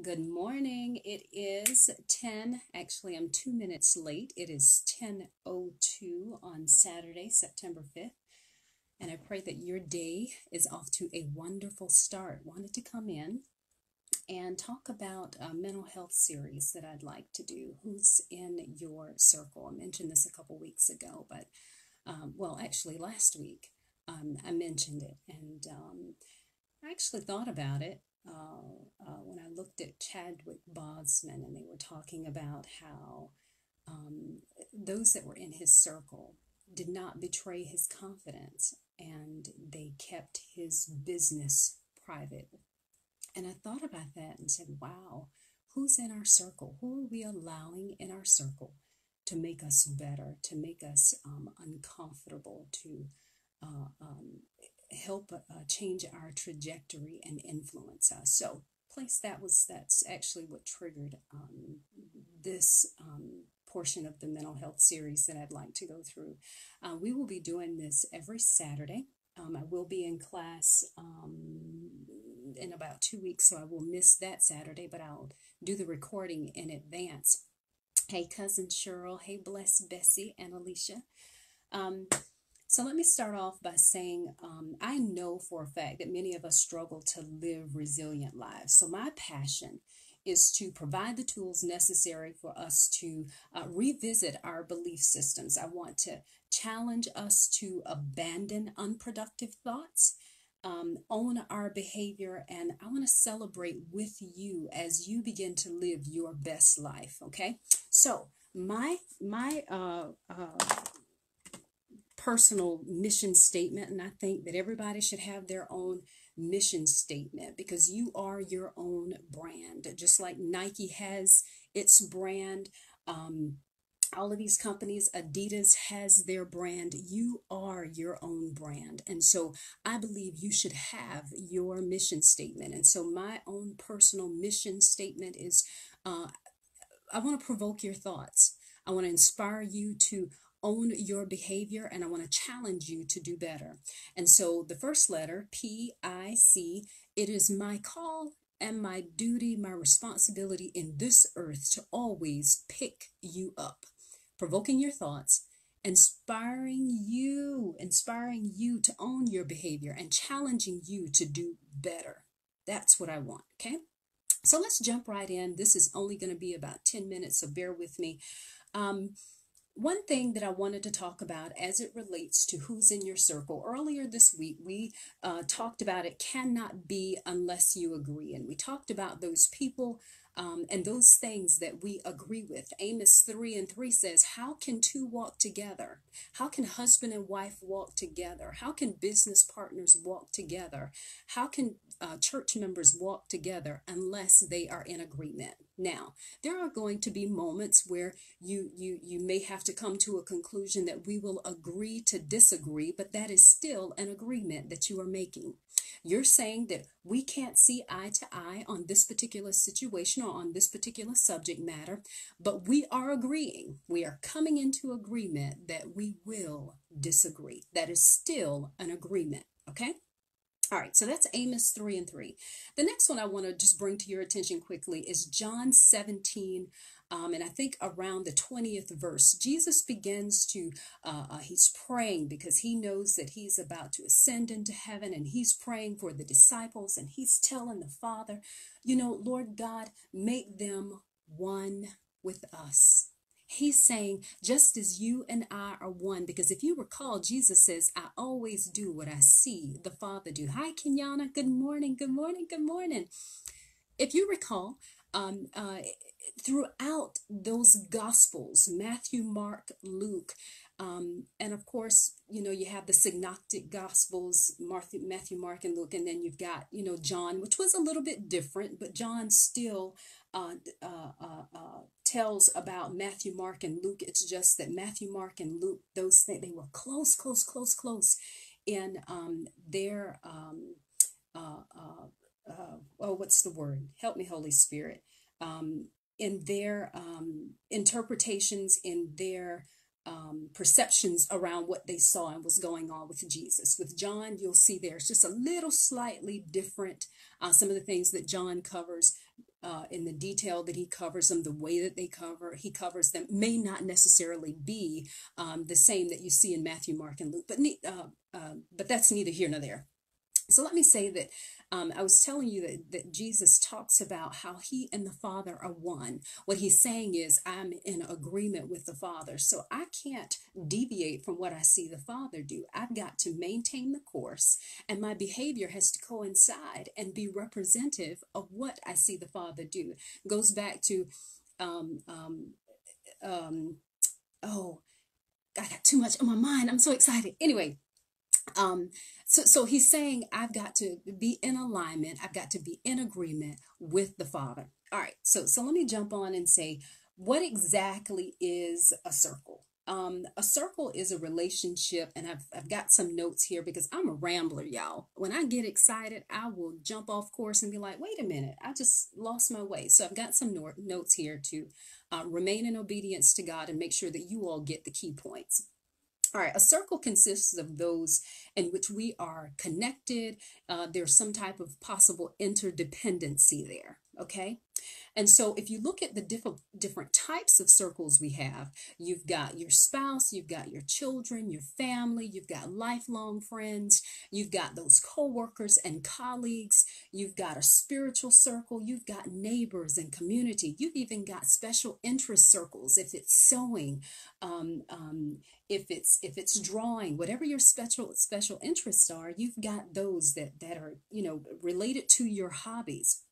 Good morning. It is 10, actually I'm 2 minutes late. It is 10:02 on Saturday, September 5th. And I pray that your day is off to a wonderful start. Wanted to come in and talk about a mental health series that I'd like to do. Who's in your circle? I mentioned this a couple weeks ago, but um, well, actually last week um, I mentioned it, and um, I actually thought about it when I looked at Chadwick Boseman, and they were talking about how um, those that were in his circle did not betray his confidence and they kept his business private. And I thought about that and said, wow, who's in our circle? Who are we allowing in our circle to make us better, to make us um, uncomfortable, to uh, um, help uh, change our trajectory and influence us. So, place that was that's actually what triggered um, this um, portion of the mental health series that I'd like to go through. Uh, we will be doing this every Saturday. Um, I will be in class um, in about two weeks, so I will miss that Saturday, but I'll do the recording in advance. Hey, cousin Cheryl. Hey, bless Bessie and Alicia. Um, so let me start off by saying um, I know for a fact that many of us struggle to live resilient lives. So my passion is to provide the tools necessary for us to uh, revisit our belief systems. I want to challenge us to abandon unproductive thoughts. Um, own our behavior, and I want to celebrate with you as you begin to live your best life. Okay, so my my uh, uh, personal mission statement, and I think that everybody should have their own mission statement because you are your own brand. Just like Nike has its brand, um, all of these companies, Adidas has their brand. You are your own brand. And so I believe you should have your mission statement. And so my own personal mission statement is uh, I want to provoke your thoughts. I want to inspire you to own your behavior and I want to challenge you to do better. And so the first letter, P I C, it is my call and my duty, my responsibility in this earth to always pick you up, provoking your thoughts, inspiring you, inspiring you to own your behavior and challenging you to do better. That's what I want, okay? So let's jump right in. This is only going to be about 10 minutes, so bear with me. Um, one thing that I wanted to talk about as it relates to who's in your circle, earlier this week we uh, talked about it cannot be unless you agree. And we talked about those people um, and those things that we agree with. Amos 3 and 3 says, How can two walk together? How can husband and wife walk together? How can business partners walk together? How can uh, church members walk together unless they are in agreement. Now, there are going to be moments where you you you may have to come to a conclusion that we will agree to disagree, but that is still an agreement that you are making. You're saying that we can't see eye to eye on this particular situation or on this particular subject matter, but we are agreeing. We are coming into agreement that we will disagree. That is still an agreement. Okay? All right, so that's Amos 3 and 3. The next one I want to just bring to your attention quickly is John 17, um, and I think around the 20th verse. Jesus begins to, uh, uh, he's praying because he knows that he's about to ascend into heaven, and he's praying for the disciples, and he's telling the Father, you know, Lord God, make them one with us. He's saying, just as you and I are one, because if you recall, Jesus says, I always do what I see the Father do. Hi, Kenyana. Good morning. Good morning. Good morning. If you recall, um, uh, throughout those Gospels, Matthew, Mark, Luke, um, and of course, you know, you have the synoptic gospels, Matthew, Matthew, Mark, and Luke, and then you've got, you know, John, which was a little bit different, but John still uh, uh, uh, uh, tells about Matthew, Mark, and Luke. It's just that Matthew, Mark, and Luke, those things, they were close, close, close, close in um, their, um, uh, uh, oh, what's the word? Help me, Holy Spirit. Um, in their um, interpretations, in their um, perceptions around what they saw and was going on with Jesus. With John, you'll see there's just a little slightly different. Uh, some of the things that John covers uh, in the detail that he covers them, the way that they cover he covers them may not necessarily be um, the same that you see in Matthew, Mark, and Luke. But uh, uh, but that's neither here nor there. So let me say that um, I was telling you that, that Jesus talks about how he and the Father are one. What he's saying is, I'm in agreement with the Father. So I can't deviate from what I see the Father do. I've got to maintain the course, and my behavior has to coincide and be representative of what I see the Father do. Goes back to, um, um, um, oh, I got too much on my mind. I'm so excited. Anyway, um, so, so he's saying, I've got to be in alignment. I've got to be in agreement with the Father. All right. So, so let me jump on and say, what exactly is a circle? Um, a circle is a relationship, and I've, I've got some notes here because I'm a rambler, y'all. When I get excited, I will jump off course and be like, wait a minute, I just lost my way. So I've got some no- notes here to uh, remain in obedience to God and make sure that you all get the key points. All right, a circle consists of those in which we are connected. Uh, there's some type of possible interdependency there, okay? And so if you look at the different different types of circles we have, you've got your spouse, you've got your children, your family, you've got lifelong friends, you've got those coworkers and colleagues, you've got a spiritual circle, you've got neighbors and community, you've even got special interest circles if it's sewing, um, um, if it's if it's drawing, whatever your special special interests are, you've got those that that are you know related to your hobbies.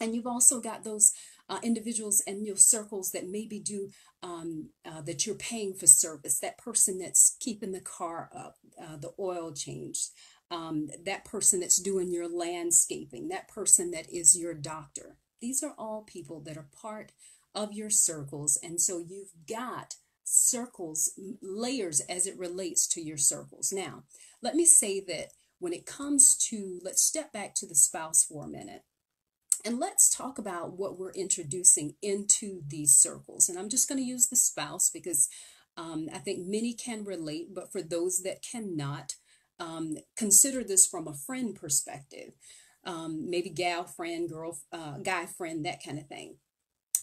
And you've also got those uh, individuals and your circles that maybe do um, uh, that you're paying for service. That person that's keeping the car up, uh, the oil change. Um, that person that's doing your landscaping. That person that is your doctor. These are all people that are part of your circles, and so you've got circles layers as it relates to your circles. Now, let me say that when it comes to let's step back to the spouse for a minute and let's talk about what we're introducing into these circles. And I'm just going to use the spouse because um, I think many can relate, but for those that cannot, um, consider this from a friend perspective. Um, maybe gal friend, girl, uh, guy friend, that kind of thing.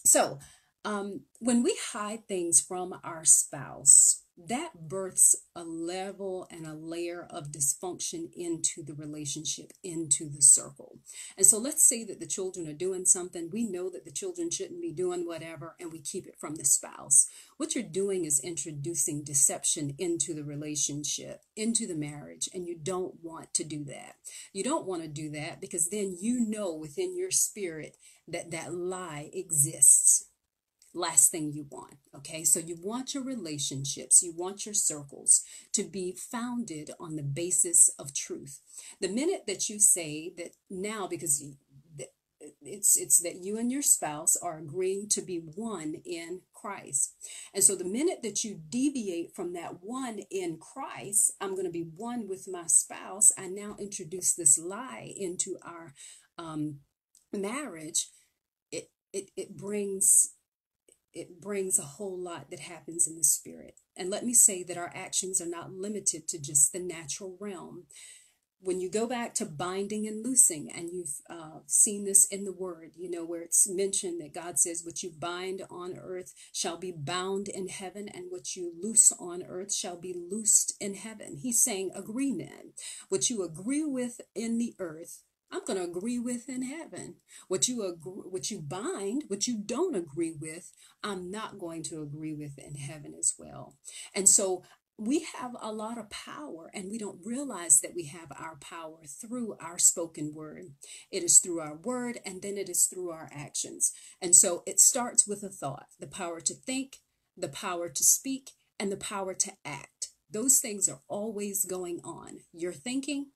So, um, when we hide things from our spouse, that births a level and a layer of dysfunction into the relationship, into the circle. And so let's say that the children are doing something. We know that the children shouldn't be doing whatever, and we keep it from the spouse. What you're doing is introducing deception into the relationship, into the marriage, and you don't want to do that. You don't want to do that because then you know within your spirit that that lie exists last thing you want. Okay, so you want your relationships, you want your circles to be founded on the basis of truth. The minute that you say that now, because it's it's that you and your spouse are agreeing to be one in Christ. And so the minute that you deviate from that one in Christ, I'm going to be one with my spouse. I now introduce this lie into our um, marriage. It, it it brings it brings a whole lot that happens in the spirit. And let me say that our actions are not limited to just the natural realm. When you go back to binding and loosing, and you've uh, seen this in the word, you know, where it's mentioned that God says, What you bind on earth shall be bound in heaven, and what you loose on earth shall be loosed in heaven. He's saying Agree, men. What you agree with in the earth I'm going to agree with in heaven. What you agree, what you bind, what you don't agree with, I'm not going to agree with in heaven as well. And so we have a lot of power and we don't realize that we have our power through our spoken word. It is through our word and then it is through our actions. And so it starts with a thought, the power to think, the power to speak, and the power to act. Those things are always going on. You're thinking,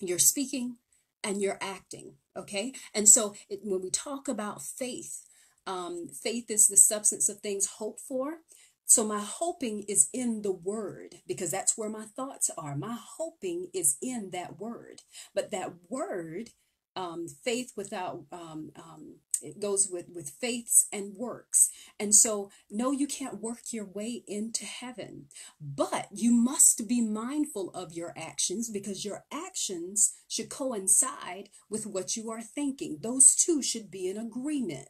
you're speaking, and you're acting. Okay. And so it, when we talk about faith, um, faith is the substance of things hoped for. So my hoping is in the word because that's where my thoughts are. My hoping is in that word. But that word um, faith without um, um, it goes with with faiths and works. And so no you can't work your way into heaven but you must be mindful of your actions because your actions should coincide with what you are thinking. Those two should be in agreement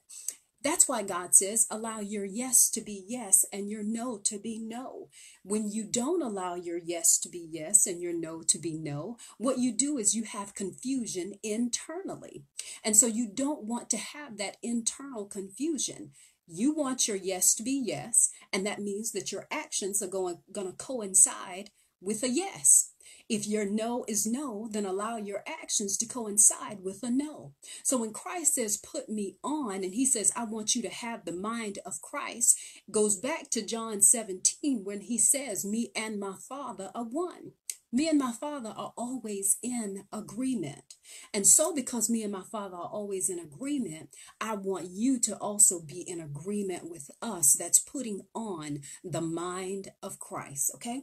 that's why God says, allow your yes to be yes and your no to be no. When you don't allow your yes to be yes and your no to be no, what you do is you have confusion internally. And so you don't want to have that internal confusion. You want your yes to be yes, and that means that your actions are going, going to coincide with a yes. If your no is no, then allow your actions to coincide with a no. So when Christ says, put me on, and he says, I want you to have the mind of Christ, goes back to John 17 when he says, me and my Father are one. Me and my Father are always in agreement. And so, because me and my Father are always in agreement, I want you to also be in agreement with us that's putting on the mind of Christ. Okay?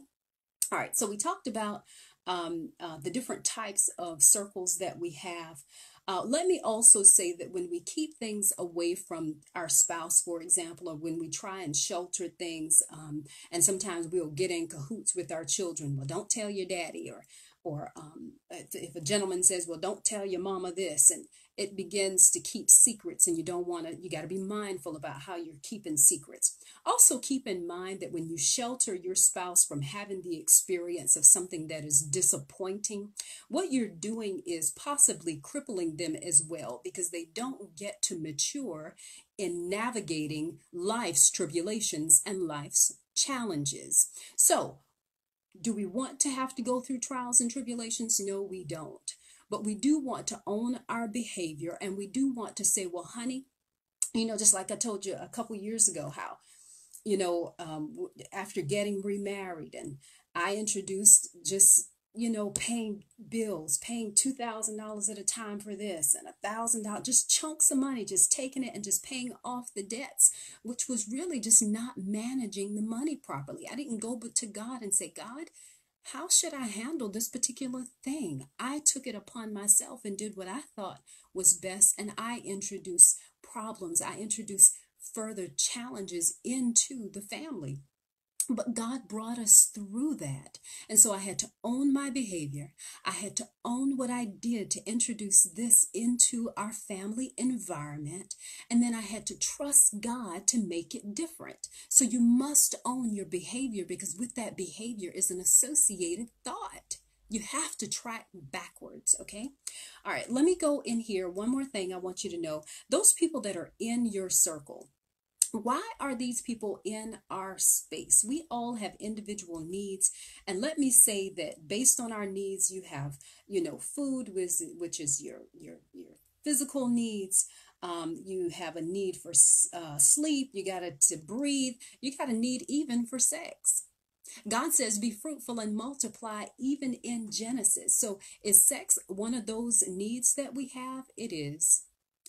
All right, so we talked about um, uh, the different types of circles that we have. Uh, let me also say that when we keep things away from our spouse, for example, or when we try and shelter things, um, and sometimes we'll get in cahoots with our children. Well, don't tell your daddy, or or um, if, if, a gentleman says, "Well, don't tell your mama this," and it begins to keep secrets, and you don't want to. You got to be mindful about how you're keeping secrets. Also, keep in mind that when you shelter your spouse from having the experience of something that is disappointing, what you're doing is possibly crippling them as well because they don't get to mature in navigating life's tribulations and life's challenges. So, do we want to have to go through trials and tribulations? No, we don't. But we do want to own our behavior and we do want to say, well, honey, you know, just like I told you a couple years ago, how, you know, um, after getting remarried and I introduced just you know, paying bills, paying $2,000 at a time for this and a $1,000, just chunks of money, just taking it and just paying off the debts, which was really just not managing the money properly. I didn't go but to God and say, God, how should I handle this particular thing? I took it upon myself and did what I thought was best, and I introduced problems. I introduced further challenges into the family. But God brought us through that. And so I had to own my behavior. I had to own what I did to introduce this into our family environment. And then I had to trust God to make it different. So you must own your behavior because with that behavior is an associated thought. You have to track backwards, okay? All right, let me go in here. One more thing I want you to know those people that are in your circle, why are these people in our space? We all have individual needs. And let me say that based on our needs, you have, you know, food, which, is your, your, your physical needs. Um, you have a need for uh, sleep. You got to breathe. You got a need even for sex. God says, be fruitful and multiply even in Genesis. So is sex one of those needs that we have? It is.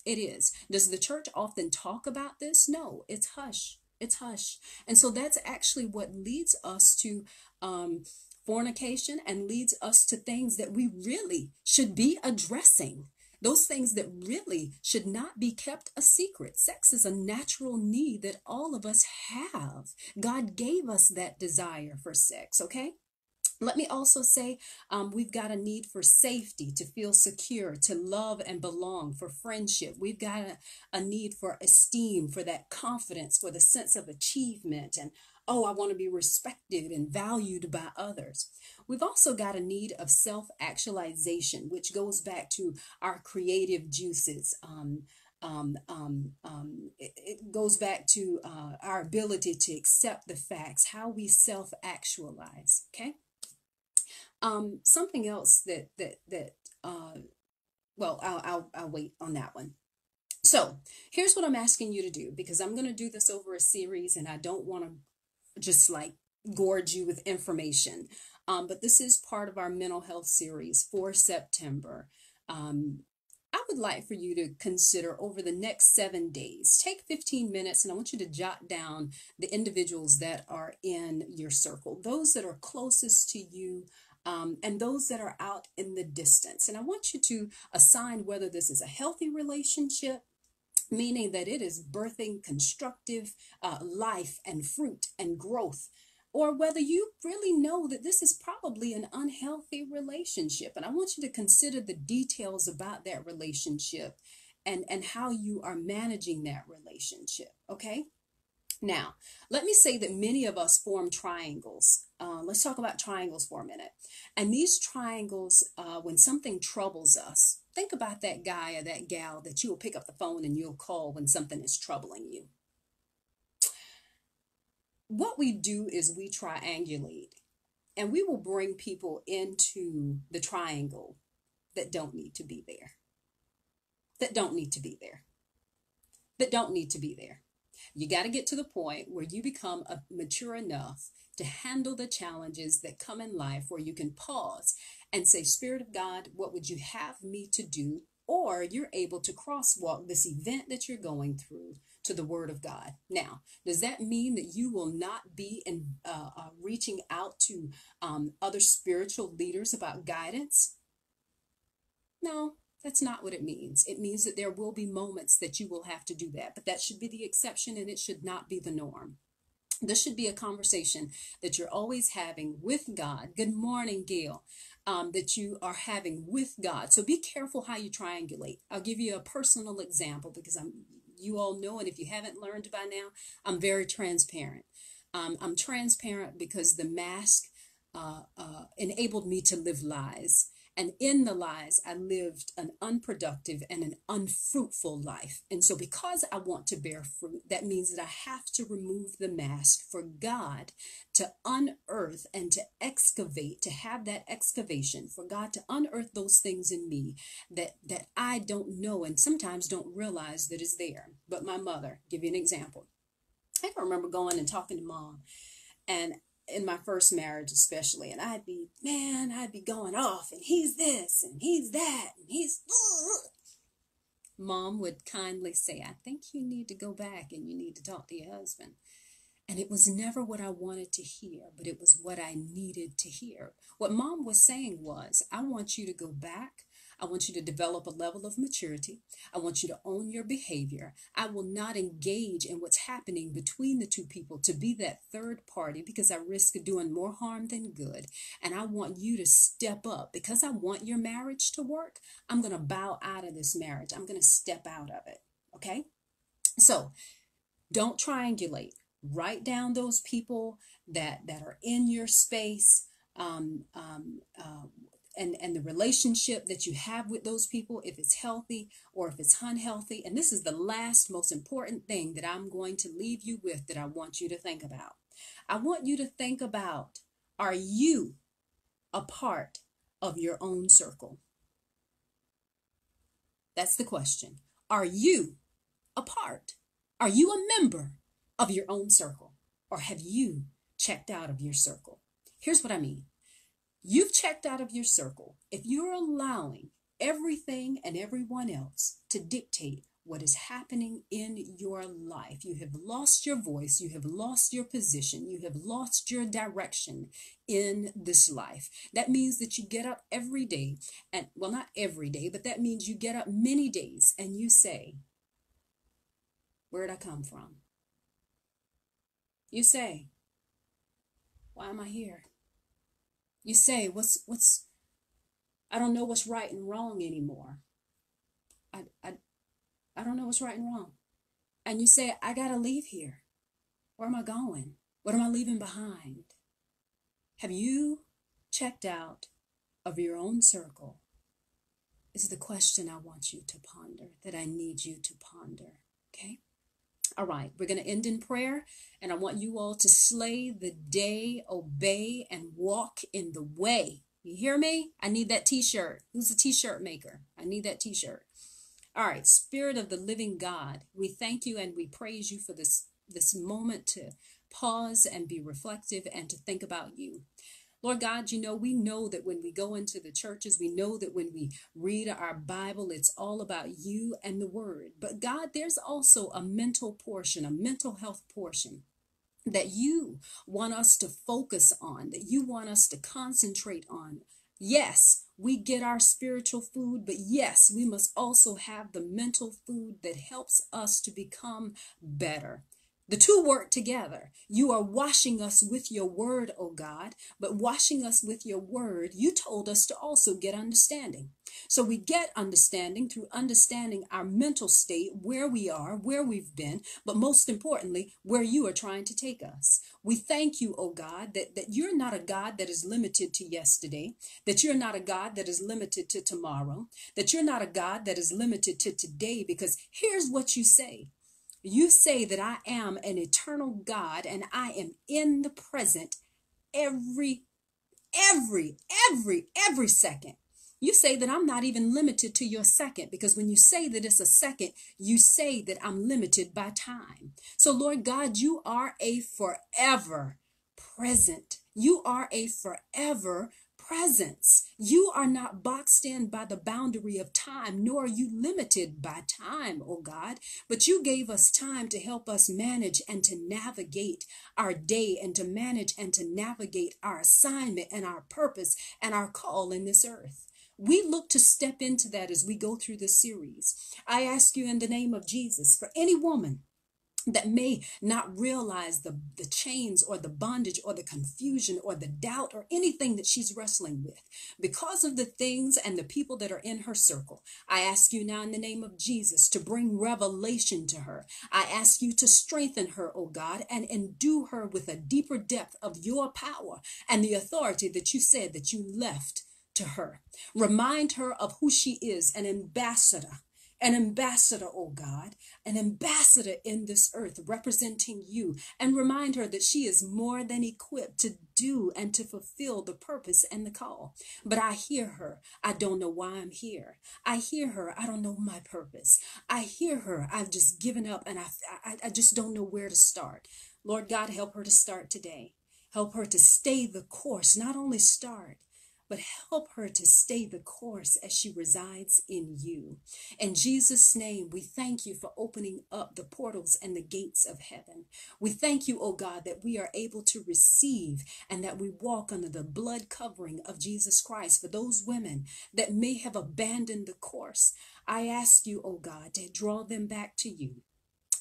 It is. Does the church often talk about this? No, it's hush. It's hush. And so that's actually what leads us to um, fornication and leads us to things that we really should be addressing. Those things that really should not be kept a secret. Sex is a natural need that all of us have. God gave us that desire for sex, okay? Let me also say um, we've got a need for safety, to feel secure, to love and belong, for friendship. We've got a, a need for esteem, for that confidence, for the sense of achievement, and oh, I want to be respected and valued by others. We've also got a need of self actualization, which goes back to our creative juices. Um, um, um, um, it, it, goes back to uh, our ability to accept the facts, how we self actualize. Okay. Um, something else that that that uh, well, I'll, I'll I'll wait on that one. So here's what I'm asking you to do because I'm going to do this over a series, and I don't want to just like gorge you with information. Um, but this is part of our mental health series for September. Um, I would like for you to consider over the next seven days. Take 15 minutes and I want you to jot down the individuals that are in your circle, those that are closest to you, um, and those that are out in the distance. And I want you to assign whether this is a healthy relationship, meaning that it is birthing constructive uh, life and fruit and growth or whether you really know that this is probably an unhealthy relationship. And I want you to consider the details about that relationship and, and how you are managing that relationship. Okay. Now, let me say that many of us form triangles. Uh, let's talk about triangles for a minute. And these triangles, uh, when something troubles us, think about that guy or that gal that you'll pick up the phone and you'll call when something is troubling you what we do is we triangulate and we will bring people into the triangle that don't need to be there. That don't need to be there. That don't need to be there. You got to get to the point where you become a, mature enough to handle the challenges that come in life where you can pause and say, Spirit of God, what would you have me to do? Or you're able to crosswalk this event that you're going through to the Word of God. Now, does that mean that you will not be in uh, uh, reaching out to um, other spiritual leaders about guidance? No, that's not what it means. It means that there will be moments that you will have to do that, but that should be the exception and it should not be the norm. This should be a conversation that you're always having with God. Good morning, Gail. Um, that you are having with God. So be careful how you triangulate. I'll give you a personal example because I'm you all know, and if you haven't learned by now, I'm very transparent. Um, I'm transparent because the mask uh, uh, enabled me to live lies. And in the lies, I lived an unproductive and an unfruitful life. And so, because I want to bear fruit, that means that I have to remove the mask for God to unearth and to excavate, to have that excavation, for God to unearth those things in me that, that I don't know and sometimes don't realize that is there. But my mother, give you an example. I can remember going and talking to mom, and in my first marriage especially and i'd be man i'd be going off and he's this and he's that and he's mom would kindly say i think you need to go back and you need to talk to your husband. And it was never what i wanted to hear but it was what i needed to hear. What mom was saying was i want you to go back I want you to develop a level of maturity. I want you to own your behavior. I will not engage in what's happening between the two people to be that third party because I risk doing more harm than good. And I want you to step up because I want your marriage to work. I'm going to bow out of this marriage. I'm going to step out of it. Okay? So don't triangulate. Write down those people that, that are in your space. Um, um, uh, and and the relationship that you have with those people if it's healthy or if it's unhealthy. And this is the last most important thing that I'm going to leave you with that I want you to think about. I want you to think about are you a part of your own circle? That's the question. Are you a part? Are you a member of your own circle? Or have you checked out of your circle? Here's what I mean You've checked out of your circle if you're allowing everything and everyone else to dictate what is happening in your life. You have lost your voice, you have lost your position, you have lost your direction in this life. That means that you get up every day, and well, not every day, but that means you get up many days and you say, Where'd I come from? You say, Why am I here? You say, what's, what's, I don't know what's right and wrong anymore. I, I, I don't know what's right and wrong. And you say, I got to leave here. Where am I going? What am I leaving behind? Have you checked out of your own circle? Is the question I want you to ponder, that I need you to ponder. Okay? All right, we're going to end in prayer, and I want you all to slay the day, obey, and walk in the way. You hear me? I need that t shirt. Who's a t shirt maker? I need that t shirt. All right, Spirit of the living God, we thank you and we praise you for this, this moment to pause and be reflective and to think about you. Lord God, you know, we know that when we go into the churches, we know that when we read our Bible, it's all about you and the Word. But God, there's also a mental portion, a mental health portion that you want us to focus on, that you want us to concentrate on. Yes, we get our spiritual food, but yes, we must also have the mental food that helps us to become better. The two work together. You are washing us with your word, O God, but washing us with your word, you told us to also get understanding. So we get understanding through understanding our mental state, where we are, where we've been, but most importantly, where you are trying to take us. We thank you, O God, that, that you're not a God that is limited to yesterday, that you're not a God that is limited to tomorrow, that you're not a God that is limited to today, because here's what you say you say that I am an eternal God and I am in the present every, every, every, every second. You say that I'm not even limited to your second because when you say that it's a second, you say that I'm limited by time. So, Lord God, you are a forever present. You are a forever presence. You are not boxed in by the boundary of time, nor are you limited by time, oh God, but you gave us time to help us manage and to navigate our day and to manage and to navigate our assignment and our purpose and our call in this earth. We look to step into that as we go through this series. I ask you in the name of Jesus for any woman that may not realize the, the chains or the bondage or the confusion or the doubt or anything that she's wrestling with because of the things and the people that are in her circle. I ask you now in the name of Jesus to bring revelation to her. I ask you to strengthen her, oh God, and endue her with a deeper depth of your power and the authority that you said that you left to her. Remind her of who she is, an ambassador an ambassador, oh God, an ambassador in this earth representing you, and remind her that she is more than equipped to do and to fulfill the purpose and the call. But I hear her. I don't know why I'm here. I hear her. I don't know my purpose. I hear her. I've just given up and I, I, I just don't know where to start. Lord God, help her to start today. Help her to stay the course, not only start, but help her to stay the course as she resides in you. In Jesus' name, we thank you for opening up the portals and the gates of heaven. We thank you, oh God, that we are able to receive and that we walk under the blood covering of Jesus Christ. For those women that may have abandoned the course, I ask you, oh God, to draw them back to you,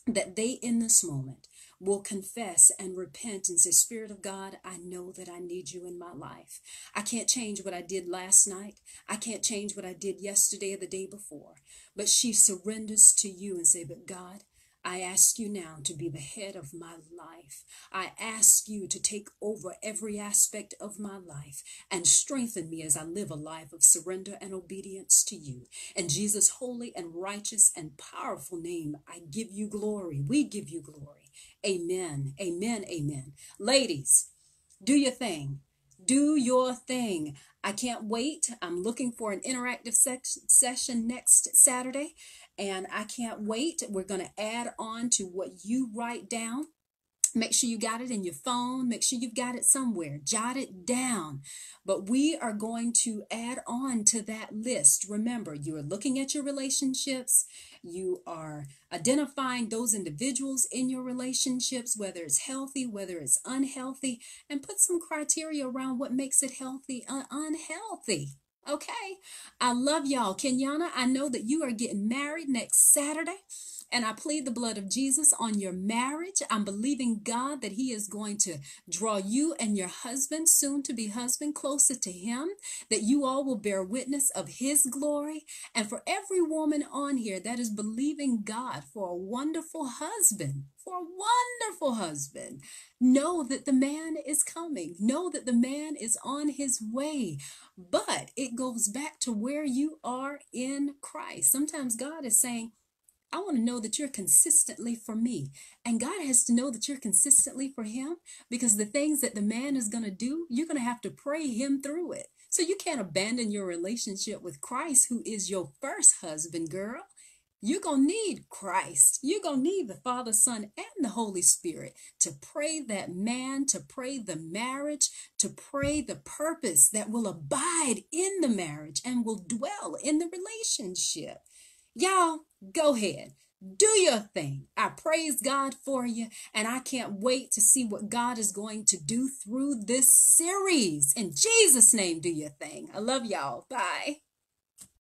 that they in this moment will confess and repent and say, Spirit of God, I know that I need you in my life. I can't change what I did last night. I can't change what I did yesterday or the day before. But she surrenders to you and say, But God, I ask you now to be the head of my life. I ask you to take over every aspect of my life and strengthen me as I live a life of surrender and obedience to you. In Jesus' holy and righteous and powerful name, I give you glory. We give you glory. Amen. Amen. Amen. Ladies, do your thing. Do your thing. I can't wait. I'm looking for an interactive session next Saturday, and I can't wait. We're going to add on to what you write down. Make sure you got it in your phone. Make sure you've got it somewhere. Jot it down. But we are going to add on to that list. Remember, you are looking at your relationships. You are identifying those individuals in your relationships, whether it's healthy, whether it's unhealthy, and put some criteria around what makes it healthy, uh, unhealthy. Okay. I love y'all. Kenyana, I know that you are getting married next Saturday. And I plead the blood of Jesus on your marriage. I'm believing God that He is going to draw you and your husband, soon to be husband, closer to Him, that you all will bear witness of His glory. And for every woman on here that is believing God for a wonderful husband, for a wonderful husband, know that the man is coming. Know that the man is on his way. But it goes back to where you are in Christ. Sometimes God is saying, I want to know that you're consistently for me. And God has to know that you're consistently for Him because the things that the man is going to do, you're going to have to pray Him through it. So you can't abandon your relationship with Christ, who is your first husband, girl. You're going to need Christ. You're going to need the Father, Son, and the Holy Spirit to pray that man, to pray the marriage, to pray the purpose that will abide in the marriage and will dwell in the relationship. Y'all, go ahead. do your thing. I praise God for you, and I can't wait to see what God is going to do through this series. In Jesus' name, do your thing. I love y'all. Bye.